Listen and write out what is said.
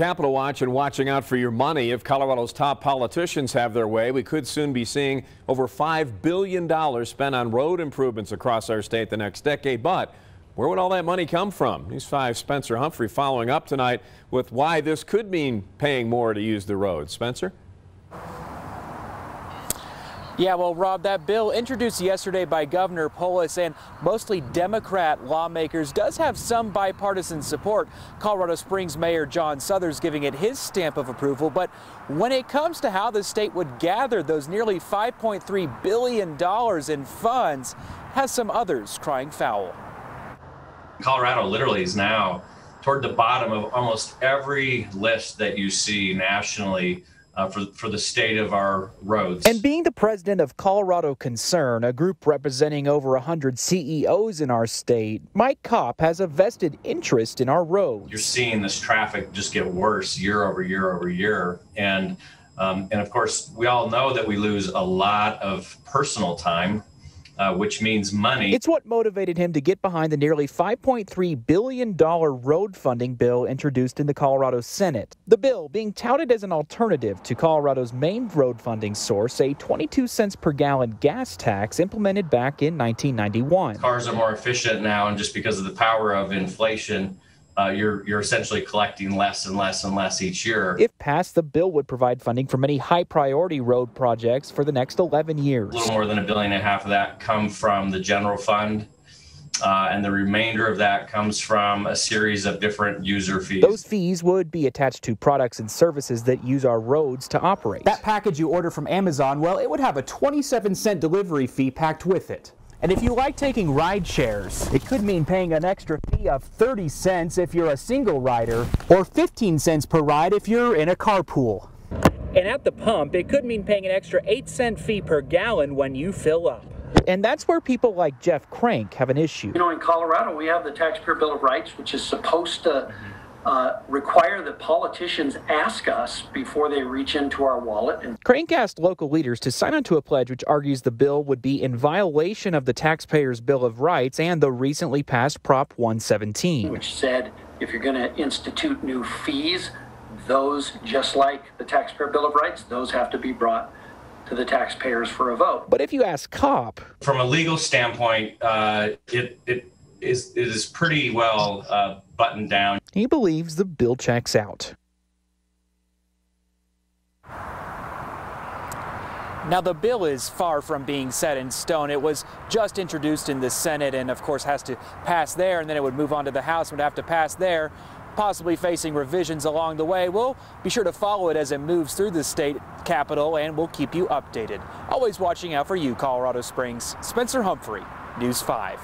Capital Watch and watching out for your money. If Colorado's top politicians have their way, we could soon be seeing over $5 billion spent on road improvements across our state the next decade. But where would all that money come from? News 5 Spencer Humphrey following up tonight with why this could mean paying more to use the road. Spencer? Yeah, well, Rob, that bill introduced yesterday by Governor Polis and mostly Democrat lawmakers does have some bipartisan support. Colorado Springs Mayor John Suthers giving it his stamp of approval. But when it comes to how the state would gather those nearly $5.3 billion in funds, has some others crying foul. Colorado literally is now toward the bottom of almost every list that you see nationally uh, for, for the state of our roads. And being the president of Colorado Concern, a group representing over 100 CEOs in our state, Mike Kopp has a vested interest in our roads. You're seeing this traffic just get worse year over year over year. And, um, and of course, we all know that we lose a lot of personal time uh, which means money. It's what motivated him to get behind the nearly $5.3 billion road funding bill introduced in the Colorado Senate. The bill being touted as an alternative to Colorado's main road funding source, a 22 cents per gallon gas tax implemented back in 1991. Cars are more efficient now, and just because of the power of inflation, uh, you're you're essentially collecting less and less and less each year. If passed, the bill would provide funding for many high priority road projects for the next 11 years. A little more than a billion and a half of that come from the general fund. Uh, and the remainder of that comes from a series of different user fees. Those fees would be attached to products and services that use our roads to operate. That package you order from Amazon, well, it would have a 27 cent delivery fee packed with it. And if you like taking ride shares, it could mean paying an extra fee of 30 cents if you're a single rider, or 15 cents per ride if you're in a carpool. And at the pump, it could mean paying an extra 8 cent fee per gallon when you fill up. And that's where people like Jeff Crank have an issue. You know, in Colorado, we have the Taxpayer Bill of Rights, which is supposed to uh, require that politicians ask us before they reach into our wallet. And Crank asked local leaders to sign onto a pledge which argues the bill would be in violation of the Taxpayers' Bill of Rights and the recently passed Prop 117, which said if you're going to institute new fees, those, just like the Taxpayer Bill of Rights, those have to be brought to the taxpayers for a vote. But if you ask Kopp, from a legal standpoint, uh, it, it is it is pretty well uh, buttoned down. He believes the bill checks out. Now, the bill is far from being set in stone. It was just introduced in the Senate and, of course, has to pass there, and then it would move on to the House and would have to pass there, possibly facing revisions along the way. We'll be sure to follow it as it moves through the state capital, and we'll keep you updated. Always watching out for you, Colorado Springs. Spencer Humphrey, News 5.